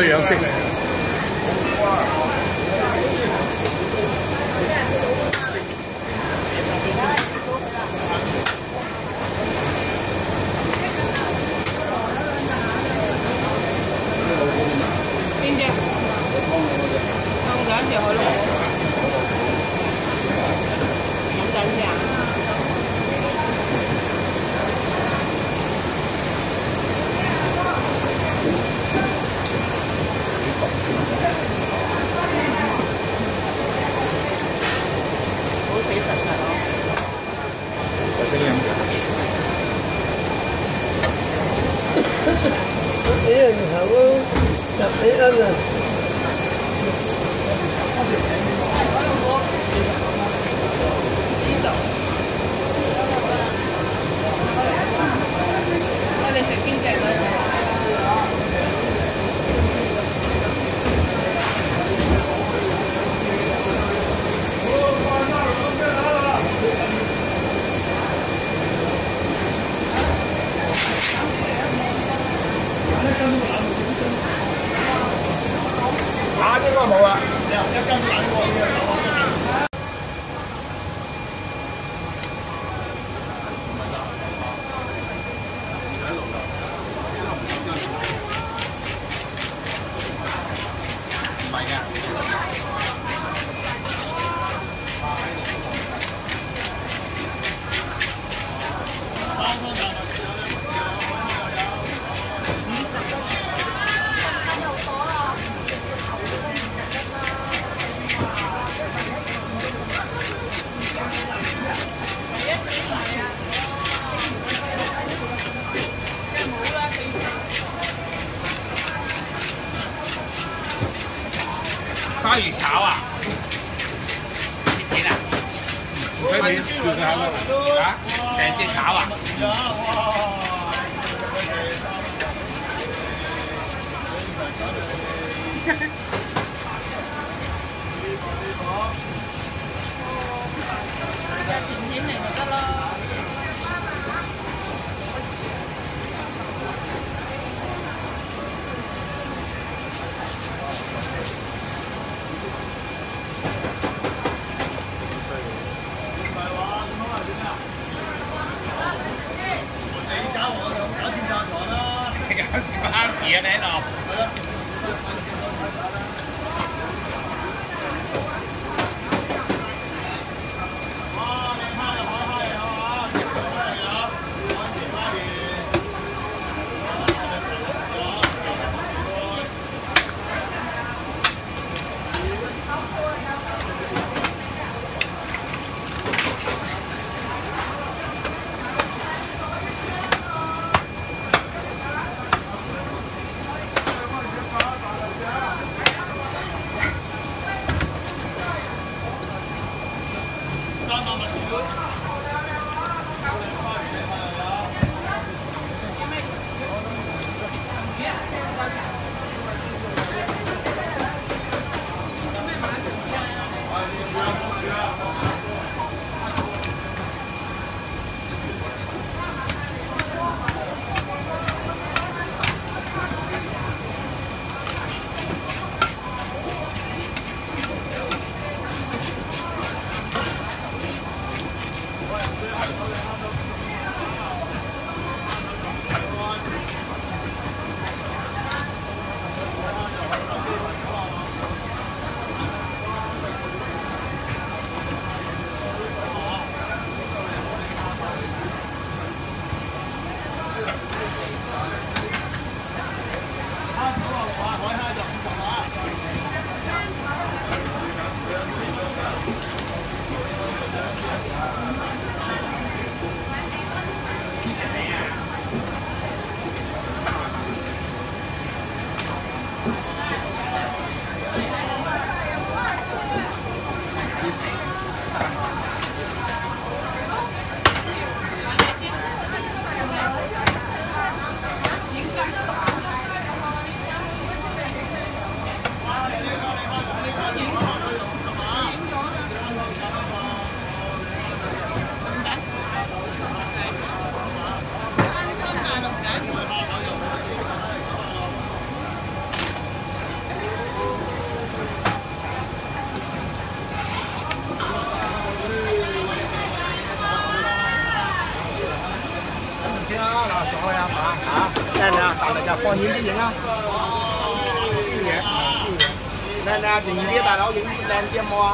最洋面叫佢喺度啊，成隻炒啊！甜甜嚟咪得咯〜よろしくお願いします。là chả phong hiến cái gì không nè nè thì biết là đó những đèn kia mua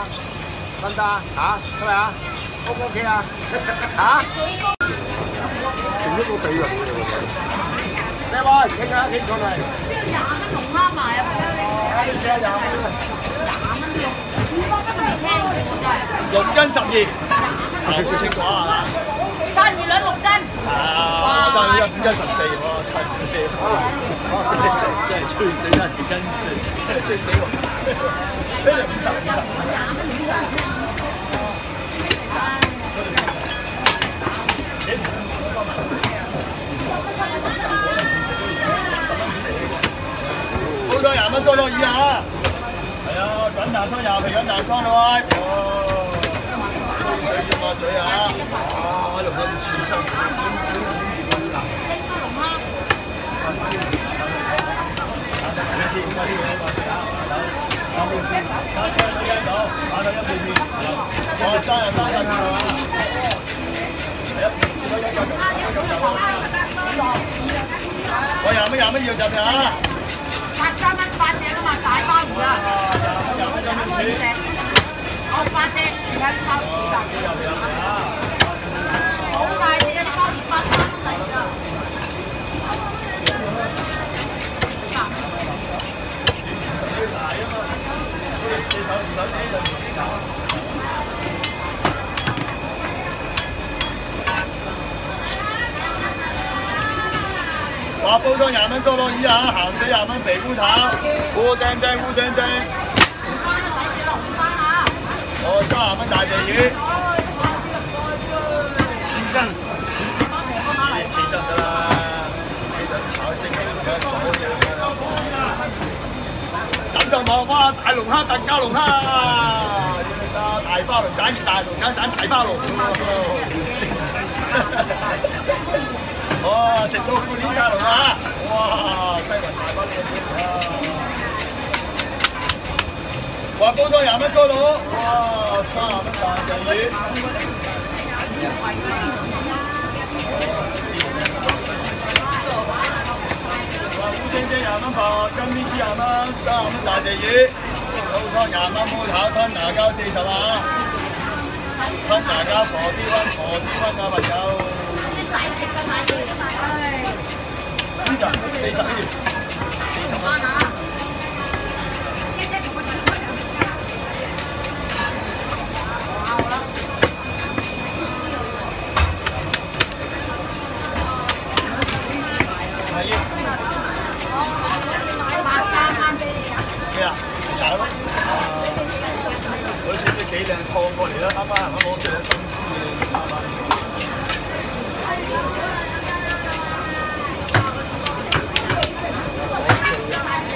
con ta hả? Các bạn không ok à? Hả? Chúng nước có tỷ rồi đây ơi cái cái cái con này dùng chân sọc gì? Không có kết quả à 斤。啊，但係呢個五斤十四喎，差唔多真係真係吹死人斤，真係吹死我！呢就五十五十。好多廿蚊蘇多魚啊！係啊，滾蛋湯廿皮滾蛋湯啦喂！哦，吹水啫嘛嘴啊！哇，喺度咁刺身。我生日生日我廿蚊廿蚊要就咩啊？八三蚊八只啊嘛，大鲍鱼啊！廿蚊廿蚊钱。我八只，而 家鮑魚㗎。好大隻嘅鮑魚，八三蚊嚟㗎。話煲湯廿蚊蘇攞魚啊，鹹水廿蚊肥烏頭，烏釘釘烏釘釘，我八十蚊大鲤鱼。先生，你辞职啦，你就炒正嘅数嘅。咁就望翻大龙虾、大家龙虾，大花龙斩大龙虾，斩大花龙。哦，食到半年大龙虾，哇，西环大花龙！话煲汤廿蚊粗佬，哇！三十蚊大只鱼。话乌丁丁廿蚊饭，金边猪廿蚊，三十蚊大只鱼。煲汤廿蚊煲炒吞牙胶四十啊！吞牙胶婆啲温，婆啲温啊朋友。呢就四十呢条， 幾靚燙過嚟啦，啱啱係咪攞出嚟新鮮嘅啱啱？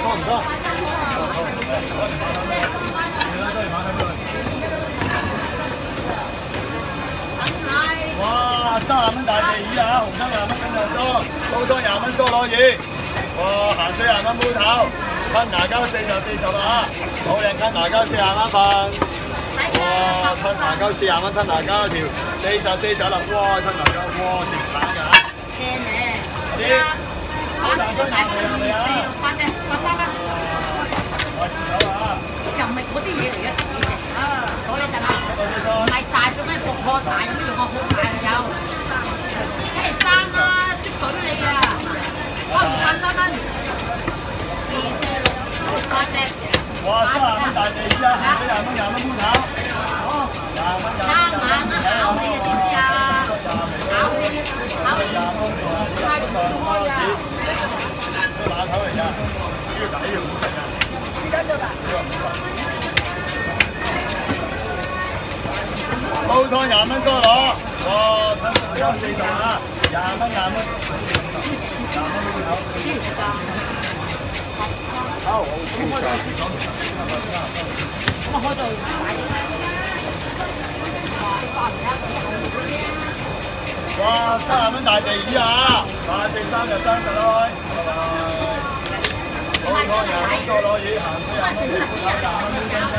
多唔多？哇！三十蚊大地魚啊，紅衫廿蚊咁就多，煲湯廿蚊蘇螺魚，哇！鹹水廿蚊煲頭，吞牙膠四十四十啊，好靚吞牙膠四廿蚊份，哇！吞牙胶四廿蚊吞牙胶一条，四十四十粒，哇！吞牙胶，哇！食橙㗎吓，啲好难吞牙系咪啊？喂，有啊！又唔系嗰啲嘢嚟嘅，自己嘅。啊，嗰啲阵啊，唔系大咗咩复破大，有咩用啊？好大就有。一系生啦，识水你啊！我唔赚三蚊，二四六八只。哇！三十蚊大地鱼啊，咸水廿蚊廿蚊煲头， 煲汤廿蚊再攞，哇，三十四十啊，廿蚊廿蚊，有。好，我。咁啊，开到。哇！三十蚊大地鱼啊，八四三就三十啦，拜拜。煲汤廿蚊苏螺鱼，咸水廿蚊，皮肤炒廿蚊，蒸蒸。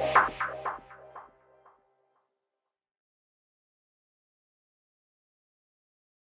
Hãy